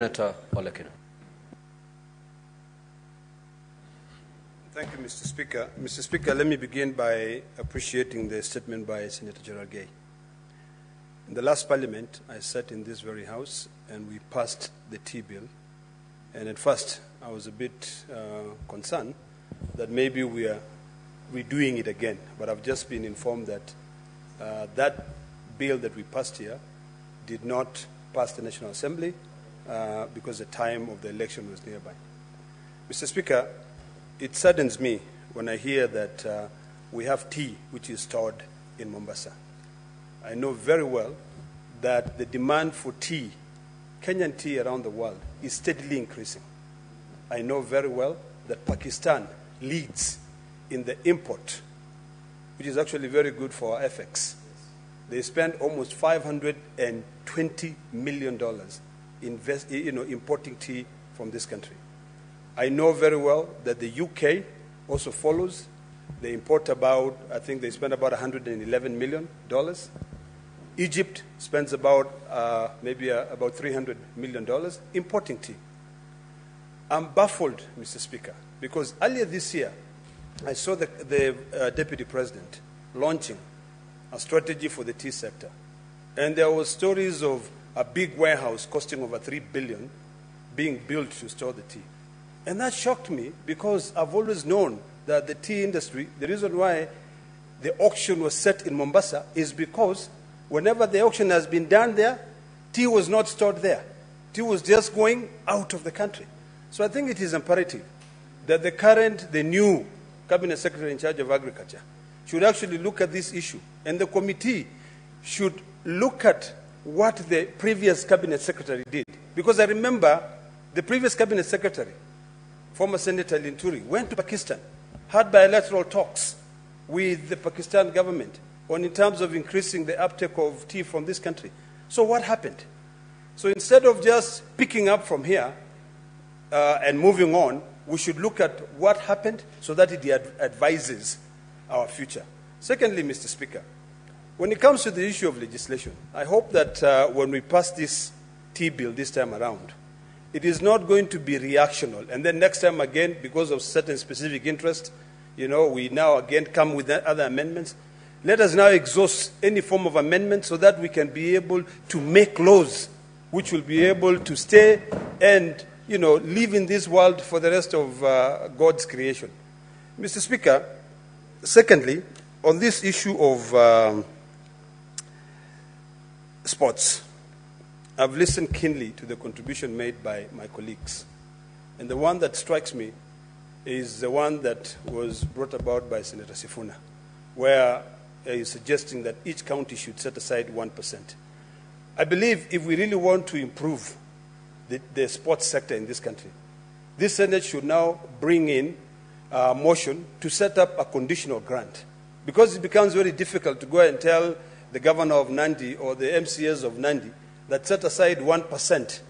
Senator Olekina. Thank you, Mr. Speaker. Mr. Speaker, let me begin by appreciating the statement by Senator Gerald Gay. In the last parliament, I sat in this very house and we passed the tea bill. And at first, I was a bit uh, concerned that maybe we are redoing it again. But I've just been informed that uh, that bill that we passed here did not pass the National Assembly uh, because the time of the election was nearby. Mr. Speaker, it saddens me when I hear that uh, we have tea which is stored in Mombasa. I know very well that the demand for tea, Kenyan tea around the world, is steadily increasing. I know very well that Pakistan leads in the import, which is actually very good for our FX. They spend almost $520 million invest, you know, importing tea from this country. I know very well that the UK also follows. They import about, I think they spend about $111 million. Egypt spends about uh, maybe uh, about $300 million importing tea. I'm baffled, Mr. Speaker, because earlier this year, I saw the, the uh, Deputy President launching a strategy for the tea sector. And there were stories of a big warehouse costing over 3 billion being built to store the tea. And that shocked me because I've always known that the tea industry, the reason why the auction was set in Mombasa is because whenever the auction has been done there, tea was not stored there. Tea was just going out of the country. So I think it is imperative that the current, the new cabinet secretary in charge of agriculture should actually look at this issue. And the committee should look at what the previous cabinet secretary did. Because I remember the previous cabinet secretary, former Senator Linturi, went to Pakistan, had bilateral talks with the Pakistan government on in terms of increasing the uptake of tea from this country. So what happened? So instead of just picking up from here uh, and moving on, we should look at what happened so that it ad- advises our future. Secondly, Mr. Speaker, when it comes to the issue of legislation, I hope that uh, when we pass this tea bill this time around, it is not going to be reactional. And then next time again, because of certain specific interest, you know, we now again come with other amendments. Let us now exhaust any form of amendment so that we can be able to make laws which will be able to stay and, you know, live in this world for the rest of uh, God's creation. Mr. Speaker, secondly, on this issue of um, sports, I've listened keenly to the contribution made by my colleagues. And the one that strikes me is the one that was brought about by Senator Sifuna, where he is suggesting that each county should set aside 1%. I believe if we really want to improve the, the sports sector in this country, this Senate should now bring in a motion to set up a conditional grant. Because it becomes very difficult to go and tell the governor of Nandi or the MCAs of Nandi that set aside 1%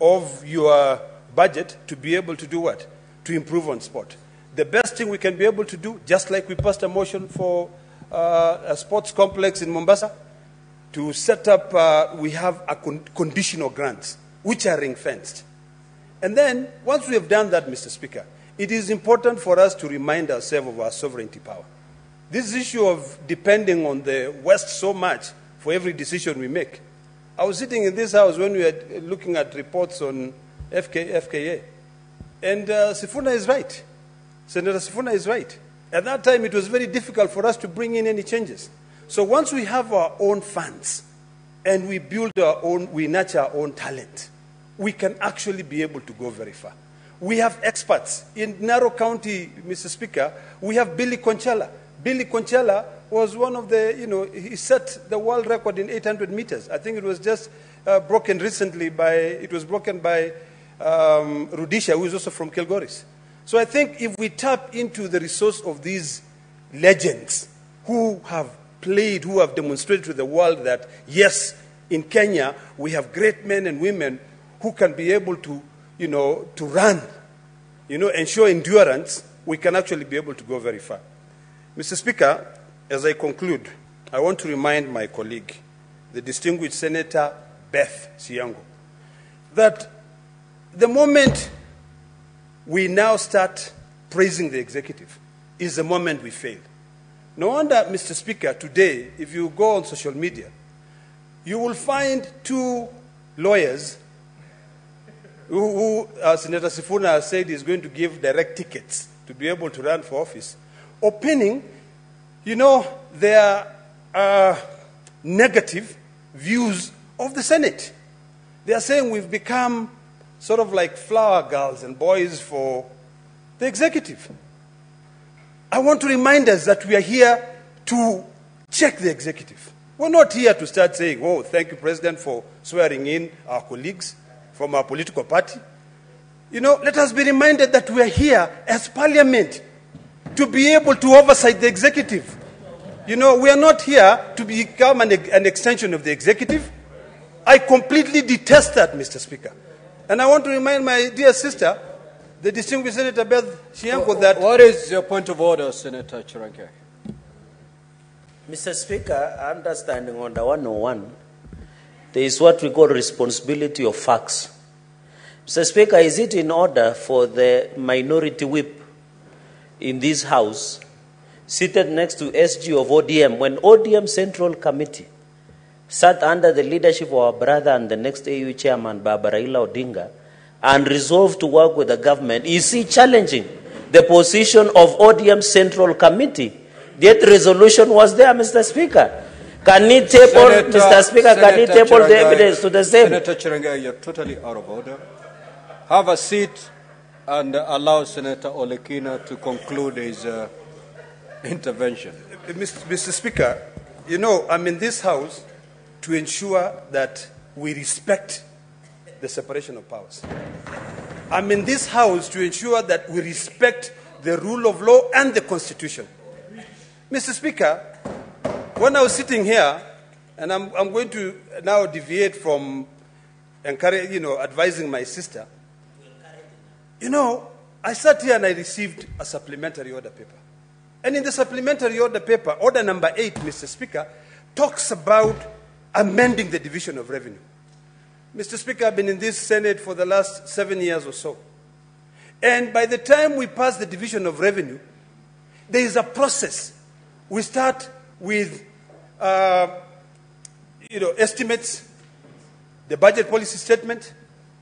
of your budget to be able to do what? To improve on sport. The best thing we can be able to do, just like we passed a motion for uh, a sports complex in Mombasa, to set up, uh, we have a con- conditional grants, which are ring fenced. And then, once we have done that, Mr. Speaker, it is important for us to remind ourselves of our sovereignty power. This issue of depending on the West so much for every decision we make. I was sitting in this house when we were looking at reports on FK, FKA. And uh, Sifuna is right. Senator Sifuna is right. At that time, it was very difficult for us to bring in any changes. So once we have our own funds and we build our own, we nurture our own talent, we can actually be able to go very far. We have experts. In Narok County, Mr. Speaker, we have Billy Konchellah. Billy Konchellah was one of the, you know, he set the world record in 800 meters. I think it was just uh, broken recently by, it was broken by um, Rudisha, who is also from Kilgoris. So I think if we tap into the resource of these legends who have played, who have demonstrated to the world that, yes, in Kenya, we have great men and women who can be able to, you know, to run, you know, ensure endurance, we can actually be able to go very far. Mr. Speaker, as I conclude, I want to remind my colleague, the distinguished Senator Beth Syengo, that the moment we now start praising the executive is the moment we fail. No wonder, Mr. Speaker, today, if you go on social media, you will find two lawyers who, who uh, Senator Sifuna said is going to give direct tickets to be able to run for office, opining, you know, their uh, negative views of the Senate. They are saying we've become sort of like flower girls and boys for the executive. I want to remind us that we are here to check the executive. We're not here to start saying, oh, thank you, President, for swearing in our colleagues from our political party. You know, let us be reminded that we are here as parliament to be able to oversight the executive. You know, we are not here to become an, an extension of the executive. I completely detest that, Mr. Speaker. And I want to remind my dear sister, the distinguished Senator Beth Syengo, that What is your point of order, Senator Cherargei? Mr. Speaker, understanding under 101, there is what we call responsibility of facts. Mr. Speaker, is it in order for the minority whip in this House, seated next to SG of ODM, when ODM Central Committee sat under the leadership of our brother and the next AU chairman, Baba Raila Odinga, and resolved to work with the government, is he challenging the position of ODM Central Committee? That resolution was there, Mr. Speaker. Can he table, Mr. Speaker, can he Senator table the evidence to the same? Senator Cherargei, you're totally out of order. Have a seat and allow Senator Olekina to conclude his uh, intervention. Mr. Mr. Speaker, you know, I'm in this House to ensure that we respect the separation of powers. I'm in this House to ensure that we respect the rule of law and the Constitution. Mr. Speaker, when I was sitting here, and I'm, I'm going to now deviate from encourage, you know, advising my sister, you know, I sat here and I received a supplementary order paper. And in the supplementary order paper, order number eight, Mr. Speaker, talks about amending the division of revenue. Mr. Speaker, I've been in this Senate for the last seven years or so. And by the time we pass the division of revenue, there is a process. We start with, uh, you know, estimates, the budget policy statement,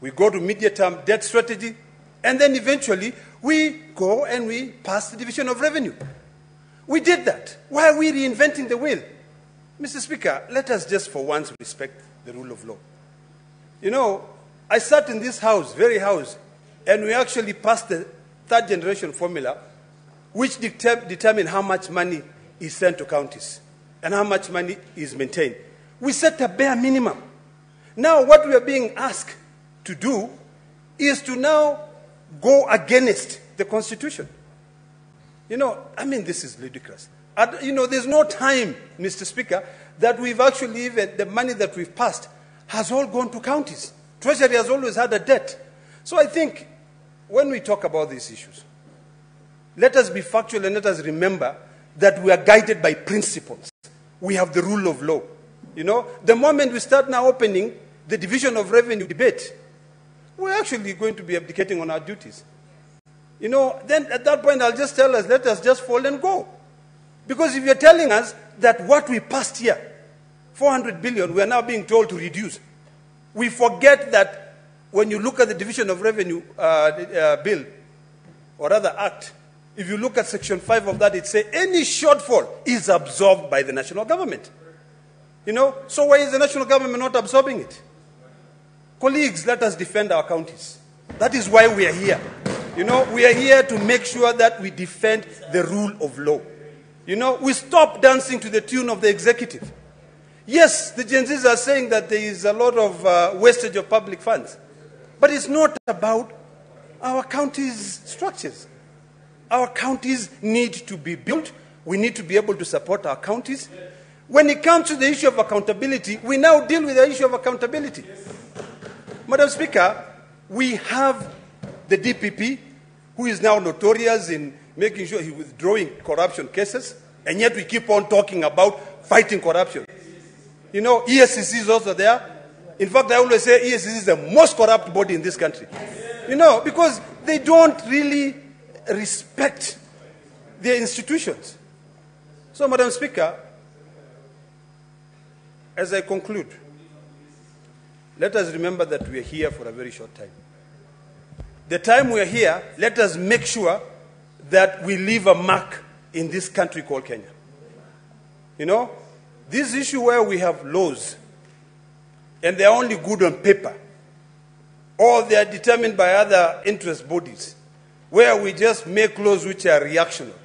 we go to medium-term debt strategy, and then eventually we go and we pass the division of revenue. We did that. Why are we reinventing the wheel? Mr. Speaker, let us just for once respect the rule of law. You know, I sat in this house, very house, and we actually passed the third generation formula, which deter- determine how much money is sent to counties and how much money is maintained. We set a bare minimum. Now, what we are being asked to do is to now go against the Constitution. You know, I mean, this is ludicrous. You know, there's no time, Mr. Speaker, that we've actually even, the money that we've passed has all gone to counties. Treasury has always had a debt. So I think when we talk about these issues, let us be factual and let us remember that we are guided by principles. We have the rule of law. You know, the moment we start now opening the division of revenue debate, we're actually going to be abdicating on our duties. You know, then at that point, I'll just tell us, let us just fall and go. Because if you're telling us that what we passed here, 400 billion, we are now being told to reduce. We forget that when you look at the division of revenue uh, uh, bill, or rather act, if you look at section 5 of that, it says any shortfall is absorbed by the national government. You know, so why is the national government not absorbing it? Colleagues, let us defend our counties. That is why we are here. You know, we are here to make sure that we defend the rule of law. You know, we stop dancing to the tune of the executive. Yes, the Gen Zs are saying that there is a lot of uh, wastage of public funds. But it's not about our counties' structures. Our counties need to be built. We need to be able to support our counties. When it comes to the issue of accountability, we now deal with the issue of accountability. Madam Speaker, we have the DPP, who is now notorious in making sure he's withdrawing corruption cases, and yet we keep on talking about fighting corruption. You know, EACC is also there. In fact, I always say EACC is the most corrupt body in this country. You know, because they don't really respect their institutions. So, Madam Speaker, as I conclude, let us remember that we are here for a very short time. The time we are here, let us make sure that we leave a mark in this country called Kenya. You know, this issue where we have laws and they're only good on paper, or they are determined by other interest bodies, where we just make laws which are reactionary,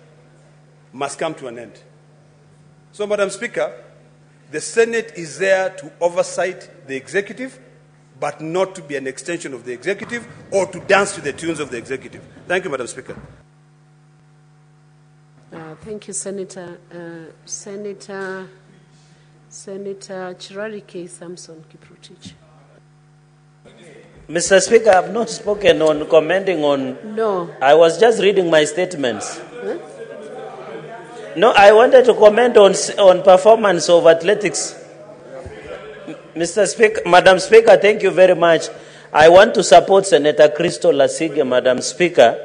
must come to an end. So, Madam Speaker, the Senate is there to oversight the executive, but not to be an extension of the executive or to dance to the tunes of the executive. Thank you, Madam Speaker. Uh, thank you, Senator. Uh, Senator, Senator Cherargei Samson Kiprotich. Mr. Speaker, I have not spoken on commenting on. No. I was just reading my statements. Huh? No, I wanted to comment on, on performance of athletics. M- Mr. Speaker, Madam Speaker, thank you very much. I want to support Senator Crystal Lasige, Madam Speaker,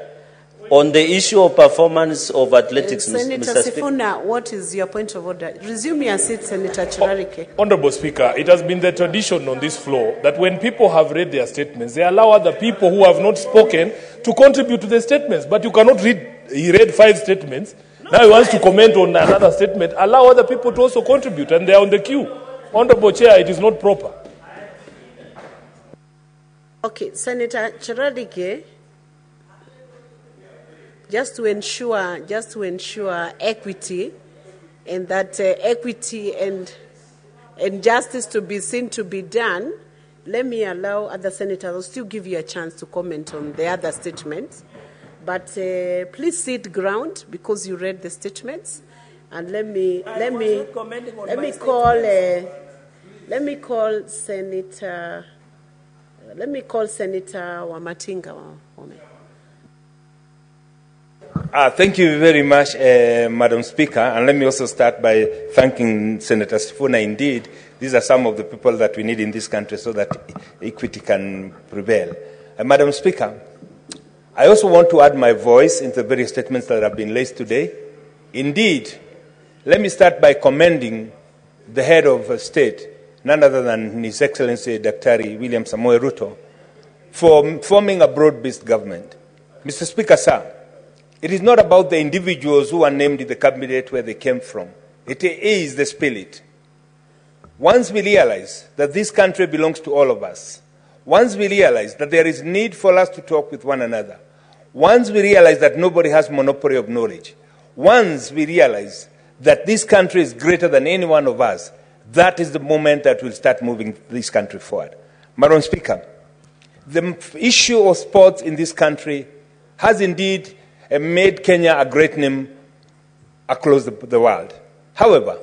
on the issue of performance of athletics, Mr. Senator Mr. Speaker. Sifuna, what is your point of order? Resume your seat, Senator Cherargei. Oh, Honorable Speaker, it has been the tradition on this floor that when people have read their statements, they allow other people who have not spoken to contribute to the statements. But you cannot read, he read five statements. Now he wants to comment on another statement. Allow other people to also contribute, and they are on the queue. Honorable Chair, it is not proper. Okay, Senator Cherargei, just to ensure, just to ensure equity, and that uh, equity and and justice to be seen to be done, let me allow other senators. I'll still give you a chance to comment on the other statements, but uh, please sit ground because you read the statements, and let me let me not commenting on let me call uh, let me call Senator. Let me call Senator Wamatinga Uh, thank you very much, uh, Madam Speaker. And let me also start by thanking Senator Sifuna. Indeed, these are some of the people that we need in this country so that equity can prevail. Uh, Madam Speaker, I also want to add my voice in the various statements that have been raised today. Indeed, let me start by commending the head of state, none other than His Excellency Dr. William Samoei Ruto, for forming a broad-based government. Mr. Speaker, sir, it is not about the individuals who are named in the cabinet where they came from. It is the spirit. Once we realize that this country belongs to all of us, once we realize that there is need for us to talk with one another, once we realize that nobody has monopoly of knowledge, once we realize that this country is greater than any one of us, that is the moment that we'll start moving this country forward. Madam Speaker, the issue of sports in this country has indeed uh, made Kenya a great name across the, the world. However,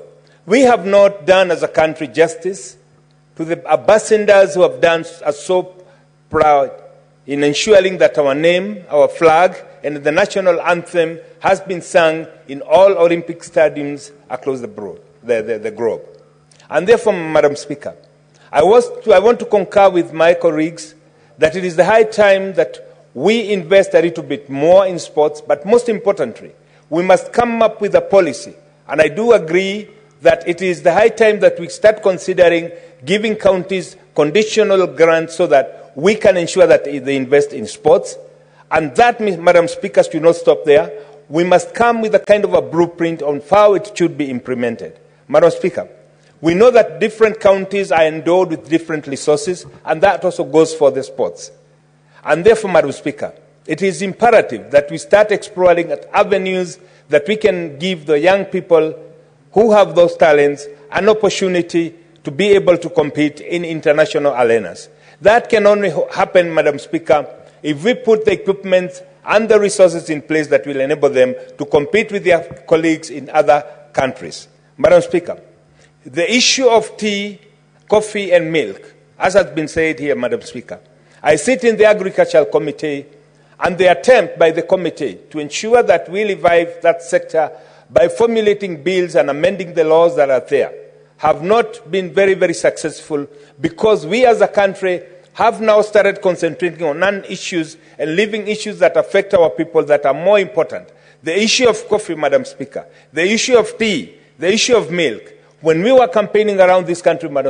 we have not done as a country justice to the ambassadors who have done us so proud in ensuring that our name, our flag, and the national anthem has been sung in all Olympic stadiums across the, broad, the, the, the globe. And therefore, Madam Speaker, I, was to, I want to concur with my colleagues that it is the high time that we invest a little bit more in sports, but most importantly, we must come up with a policy. And I do agree that it is the high time that we start considering giving counties conditional grants so that we can ensure that they invest in sports. And that, Madam Speaker, should not stop there. We must come with a kind of a blueprint on how it should be implemented. Madam Speaker, we know that different counties are endowed with different resources, and that also goes for the sports. And therefore, Madam Speaker, it is imperative that we start exploring avenues that we can give the young people who have those talents an opportunity to be able to compete in international arenas. That can only happen, Madam Speaker, if we put the equipment and the resources in place that will enable them to compete with their colleagues in other countries. Madam Speaker, the issue of tea, coffee, and milk, as has been said here, Madam Speaker, I sit in the Agricultural Committee, and the attempt by the committee to ensure that we revive that sector by formulating bills and amending the laws that are there have not been very, very successful because we as a country have now started concentrating on non-issues and leaving issues that affect our people that are more important. The issue of coffee, Madam Speaker, the issue of tea, the issue of milk. When we were campaigning around this country,